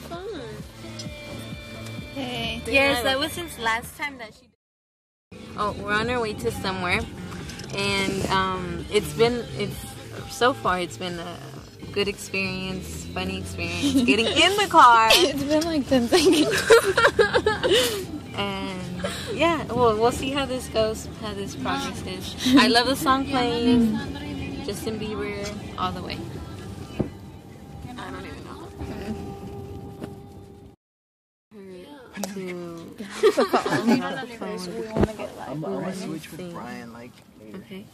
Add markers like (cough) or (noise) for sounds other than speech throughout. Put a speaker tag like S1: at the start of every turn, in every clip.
S1: fun.
S2: Hey.
S1: Yes, that was since last time that she. Oh, we're on our way to somewhere, and um, it's been it's so far it's been a good experience, funny experience getting (laughs) in the car,
S2: It's been like 10 seconds. (laughs)
S1: and yeah, well we'll see how this goes, how this progress is. I love the song (laughs) playing, Justin Bieber all the way. To
S2: we want to get live.
S3: I'm, I'm gonna switch with Brian. Like,
S1: okay.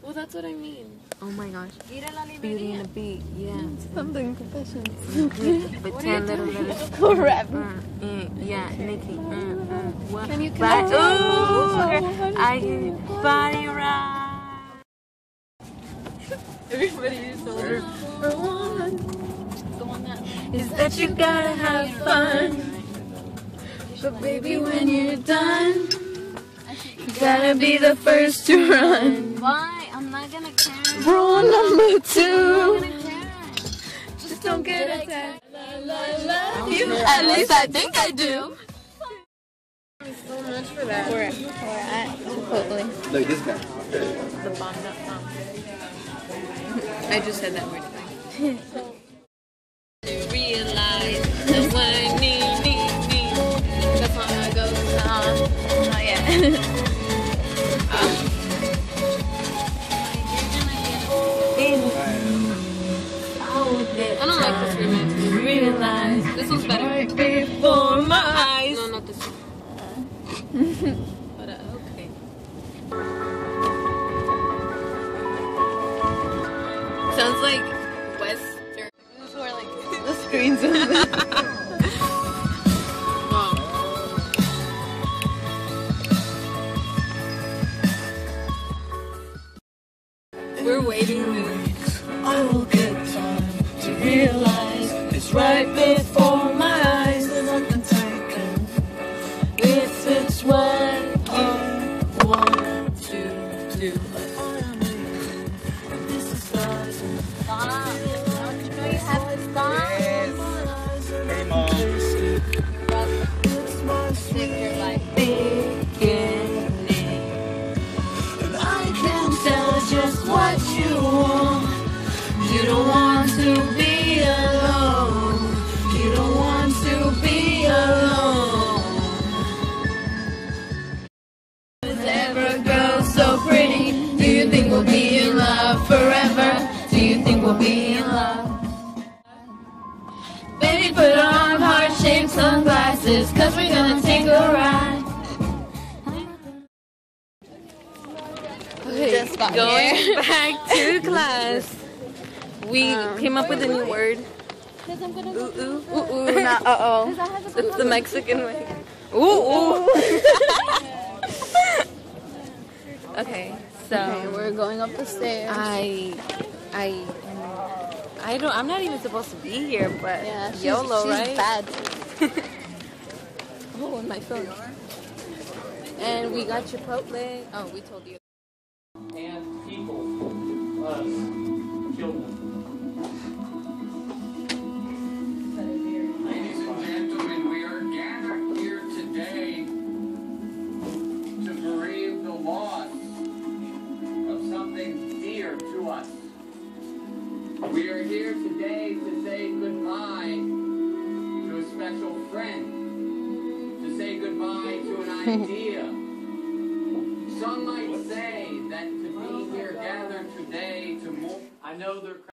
S4: Well, that's what I mean.
S1: Oh my gosh. Beauty and the Beat, yeah.
S2: Something confessions.
S1: But ten little letters.
S2: Forever.
S1: Uh, uh, yeah, Nikki. Uh, uh, what?
S2: Can you
S1: But,
S2: connect?
S1: ooh, I get body rock.
S4: Everybody is so
S2: For one.
S1: Is that you gotta have fun.
S2: But baby, when you're done, you gotta be the first to run.
S1: Why? I'm not gonna care.
S2: Rule number two. Just don't get attached. Love you. At least I think I do.
S4: so much for that.
S2: We're, we're at Chipotle.
S3: look, this guy.
S1: The bomb.com. (laughs) I just said that word. (laughs) I don't like this remix. Realize. This one's better.
S2: Before my eyes.
S1: No, not this one. but uh, okay. Sounds like Western.
S2: This is where like (laughs) the screens
S1: We're waiting.
S2: I will get time to realize it's right before sunglasses, cause we're gonna take a ride. Just
S1: Going
S2: here. (laughs)
S1: back to (laughs) class. We um, came up with a new word. Ooh, ooh.
S2: Ooh, ooh, not (laughs) uh-oh.
S1: It's the Mexican way. Ooh, ooh. okay, so
S2: Okay, we're going up the stairs.
S1: I, I, I don't. I'm not even supposed to be here, but
S2: yeah, she's,
S1: YOLO,
S2: she's
S1: right?
S2: bad. (laughs)
S1: Oh, and my phone. And we got Chipotle. Oh, we told you.
S5: and people, us, children.
S6: Ladies and gentlemen, we are gathered here today to bereave the loss of something dear to us. We are here today to say goodbye special friend, to say goodbye to an (laughs) idea. Some might say that to be here gathered today to more.
S5: I know they're